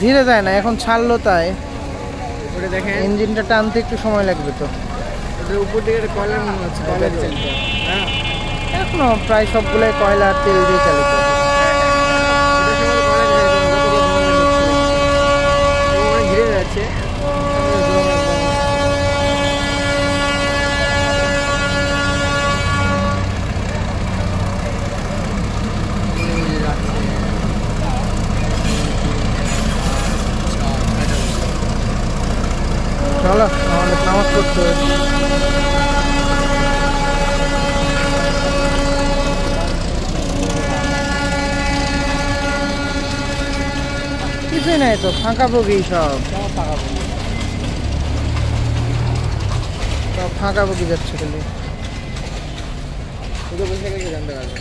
ধীরে যায় না এখন ছাড়লো তাই। দেখেন। ইঞ্জিনটা টানতে একটু সময় লাগবে তো। উপর দিকে একটা কয়লার মনে হচ্ছে কয়লার হ্যাঁ। এখনও প্রায় সবগুলোই কয়লা তেল দিয়ে চালিত এটা সম্ভবত কয়লা চালিত, যতগুলো ধোঁয়া বের হচ্ছে। এবং অনেক ধীরে যাচ্ছে চলো আমাদের নামাজ পড়তে হবে। কিছুই নাই তো ফাঁকা বগি সব। সব ফাঁকা বগি যাচ্ছে খালি। জানতে পারবে